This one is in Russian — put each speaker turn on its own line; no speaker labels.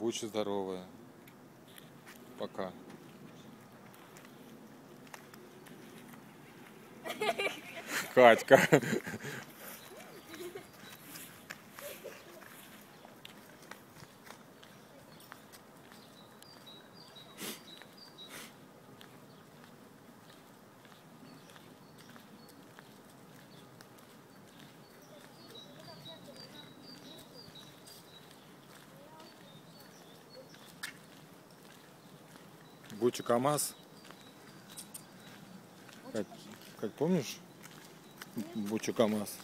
Будь здоровая. Пока. Катька. Буча КамАЗ. Кать, Кать, помнишь? Буча КамАЗ.